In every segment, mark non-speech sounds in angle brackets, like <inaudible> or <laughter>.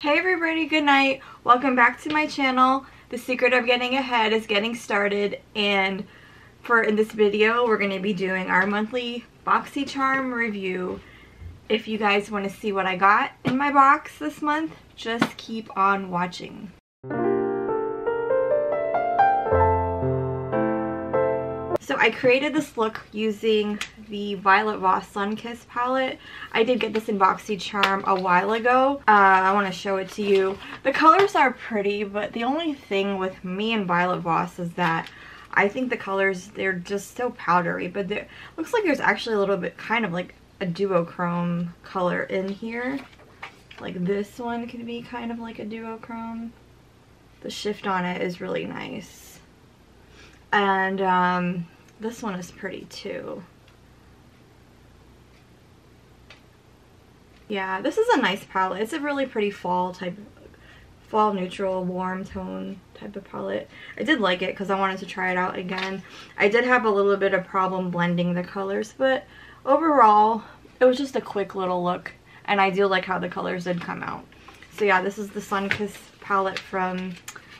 Hey everybody, good night. Welcome back to my channel. The secret of getting ahead is getting started and for in this video we're going to be doing our monthly BoxyCharm review. If you guys want to see what I got in my box this month, just keep on watching. So I created this look using the Violet Voss Sun Kiss palette. I did get this in BoxyCharm a while ago. Uh, I want to show it to you. The colors are pretty, but the only thing with me and Violet Voss is that I think the colors, they're just so powdery, but it looks like there's actually a little bit kind of like a duochrome color in here. Like this one could be kind of like a duochrome. The shift on it is really nice. And um, this one is pretty too. Yeah, this is a nice palette. It's a really pretty fall type, fall neutral, warm tone type of palette. I did like it because I wanted to try it out again. I did have a little bit of problem blending the colors, but overall, it was just a quick little look. And I do like how the colors did come out. So yeah, this is the Sunkiss palette from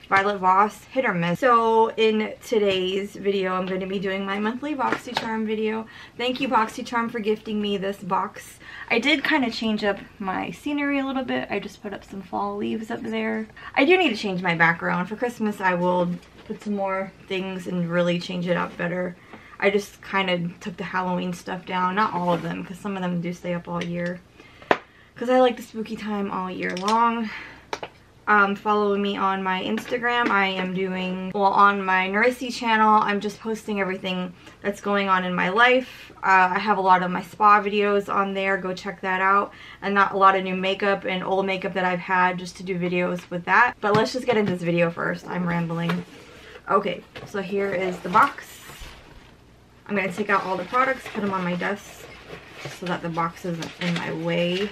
Violet Voss hit or miss. So in today's video, I'm going to be doing my monthly BoxyCharm video. Thank you BoxyCharm for gifting me this box. I did kind of change up my scenery a little bit. I just put up some fall leaves up there. I do need to change my background. For Christmas, I will put some more things and really change it up better. I just kind of took the Halloween stuff down. Not all of them, because some of them do stay up all year. Because I like the spooky time all year long um, follow me on my Instagram. I am doing, well, on my Nerissie channel, I'm just posting everything that's going on in my life. Uh, I have a lot of my spa videos on there. Go check that out. And not a lot of new makeup and old makeup that I've had just to do videos with that. But let's just get into this video first. I'm rambling. Okay, so here is the box. I'm going to take out all the products, put them on my desk so that the box isn't in my way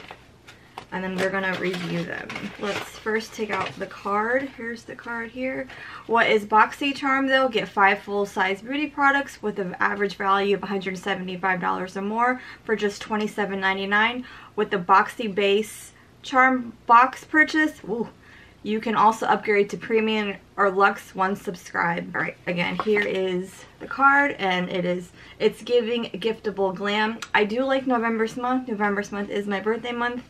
and then we're gonna review them. Let's first take out the card. Here's the card here. What is BoxyCharm though? Get five full-size beauty products with an average value of $175 or more for just $27.99 with the Boxy Base Charm box purchase. Ooh, you can also upgrade to premium or luxe once subscribed. All right, again, here is the card and it is, it's giving giftable glam. I do like November's month. November's month is my birthday month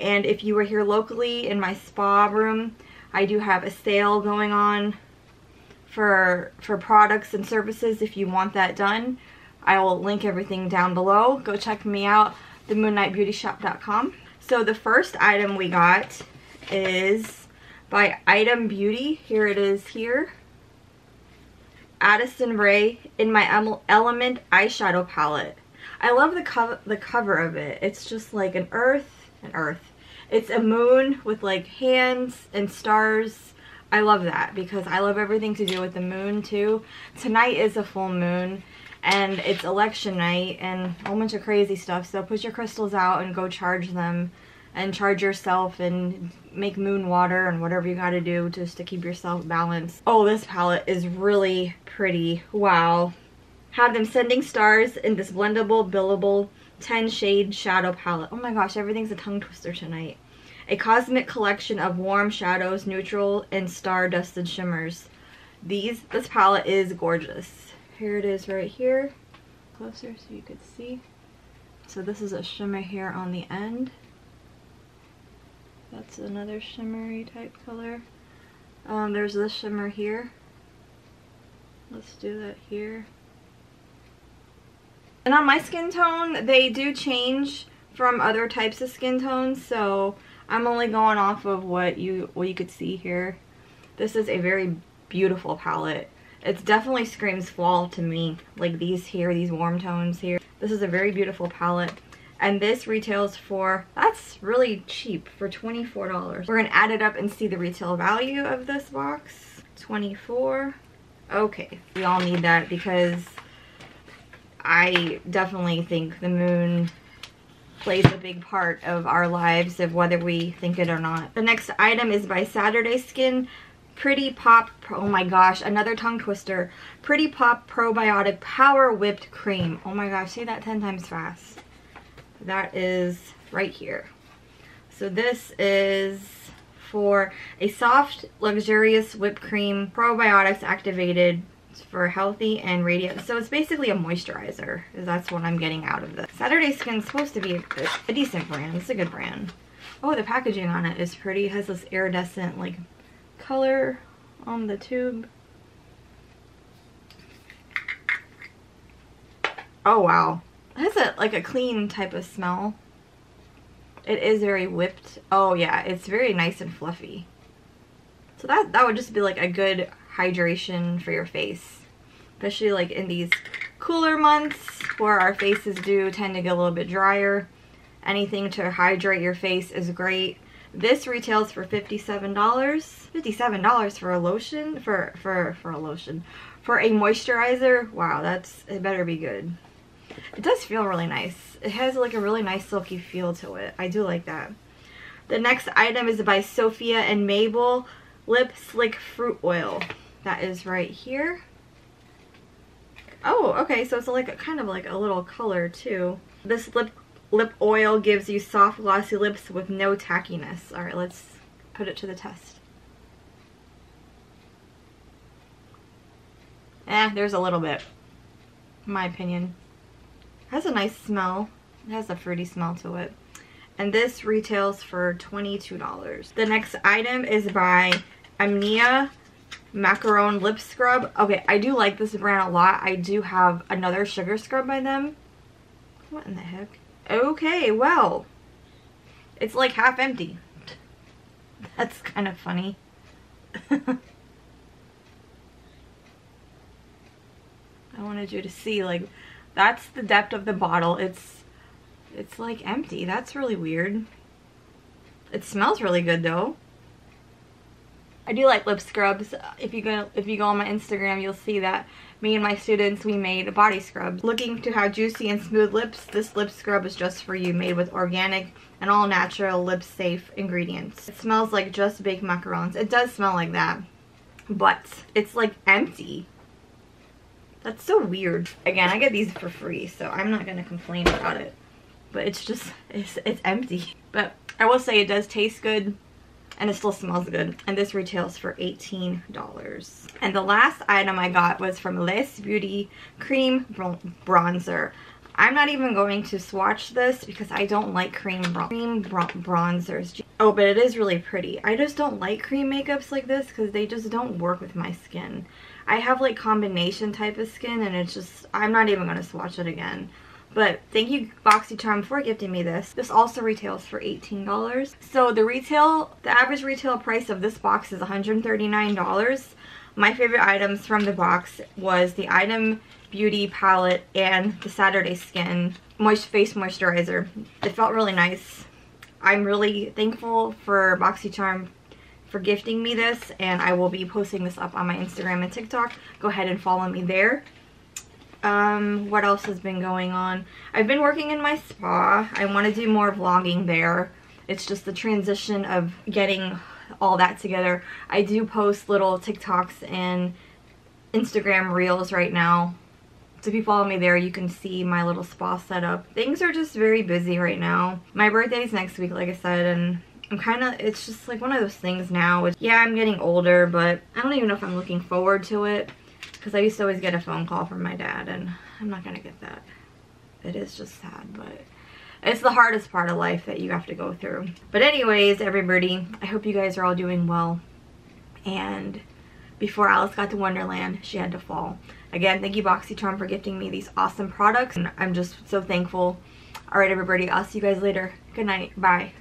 and if you were here locally in my spa room, I do have a sale going on for for products and services if you want that done. I will link everything down below. Go check me out, themoonnightbeautyshop.com. So the first item we got is by Item Beauty. Here it is here. Addison Rae in my Element eyeshadow palette. I love the, co the cover of it. It's just like an earth, an earth, it's a moon with like hands and stars. I love that because I love everything to do with the moon too. Tonight is a full moon and it's election night and a whole bunch of crazy stuff. So put your crystals out and go charge them and charge yourself and make moon water and whatever you gotta do just to keep yourself balanced. Oh, this palette is really pretty. Wow. Have them sending stars in this blendable, billable 10 shade shadow palette. Oh my gosh, everything's a tongue twister tonight. A cosmic collection of warm shadows, neutral, and star-dusted shimmers. These, this palette is gorgeous. Here it is right here. Closer so you could see. So this is a shimmer here on the end. That's another shimmery type color. Um, there's this shimmer here. Let's do that here. And on my skin tone, they do change from other types of skin tones, so I'm only going off of what you what you could see here. This is a very beautiful palette. It definitely screams fall to me, like these here, these warm tones here. This is a very beautiful palette. And this retails for, that's really cheap, for $24. We're gonna add it up and see the retail value of this box. 24. Okay, we all need that because I definitely think the moon plays a big part of our lives of whether we think it or not. The next item is by Saturday Skin Pretty Pop, oh my gosh, another tongue twister. Pretty Pop Probiotic Power Whipped Cream. Oh my gosh, say that 10 times fast. That is right here. So this is for a soft, luxurious whipped cream, probiotics activated for healthy and radiant. So it's basically a moisturizer. That's what I'm getting out of this. Saturday Skin's supposed to be a, a decent brand. It's a good brand. Oh, the packaging on it is pretty. It has this iridescent like color on the tube. Oh wow. It has a like a clean type of smell. It is very whipped. Oh yeah, it's very nice and fluffy. So that, that would just be like a good hydration for your face. Especially like in these cooler months where our faces do tend to get a little bit drier. Anything to hydrate your face is great. This retails for $57. $57 for a lotion? For, for, for a lotion. For a moisturizer? Wow, that's, it better be good. It does feel really nice. It has like a really nice silky feel to it. I do like that. The next item is by Sophia and Mabelle Lip Slick Fruit Oil. That is right here. Oh, okay, so it's like a, kind of like a little color too. This lip lip oil gives you soft glossy lips with no tackiness. Alright, let's put it to the test. Eh, there's a little bit, in my opinion has a nice smell. It has a fruity smell to it. And this retails for $22. The next item is by Aminnah Macaron Lip Scrub. Okay, I do like this brand a lot. I do have another sugar scrub by them. What in the heck? Okay, well, it's like half empty. <laughs> That's kind of funny. <laughs> I wanted you to see like that's the depth of the bottle. It's it's like empty. That's really weird. It smells really good though. I do like lip scrubs. If you go if you go on my Instagram, you'll see that me and my students we made body scrubs. Looking to have juicy and smooth lips, this lip scrub is just for you, made with organic and all natural lip safe ingredients. It smells like just baked macarons. It does smell like that, but it's like empty. That's so weird. Again, I get these for free, so I'm not to complain about it. But it's just, it's, it's empty. But I will say it does taste good and it still smells good. And this retails for $18. And the last item I got was from Les Beauty Cream Bronzer. I'm not even going to swatch this because I don't like cream, bron cream bron bronzers. Oh, but it is really pretty. I just don't like cream makeups like this because they just don't work with my skin. I have like combination type of skin and it's just, I'm not even going to swatch it again. But thank you BoxyCharm for gifting me this. This also retails for $18. So the retail, the average retail price of this box is $139. My favorite items from the box was the Item Beauty palette and the Saturday Skin moist face moisturizer. It felt really nice. I'm really thankful for BoxyCharm for gifting me this and I will be posting this up on my Instagram and TikTok. Go ahead and follow me there. Um, what else has been going on? I've been working in my spa. I want to do more vlogging there. It's just the transition of getting all that together. I do post little TikToks and Instagram reels right now. So if you follow me there, you can see my little spa setup. Things are just very busy right now. My birthday is next week, like I said, and I'm kind of, it's just like one of those things now. It's, yeah, I'm getting older, but I don't even know if I'm looking forward to it. Because I used to always get a phone call from my dad, and I'm not going to get that. It is just sad, but it's the hardest part of life that you have to go through. But anyways, everybody, I hope you guys are all doing well. And before Alice got to Wonderland, she had to fall. Again, thank you BoxyCharm for gifting me these awesome products. And I'm just so thankful. Alright everybody, I'll see you guys later. Good night. Bye.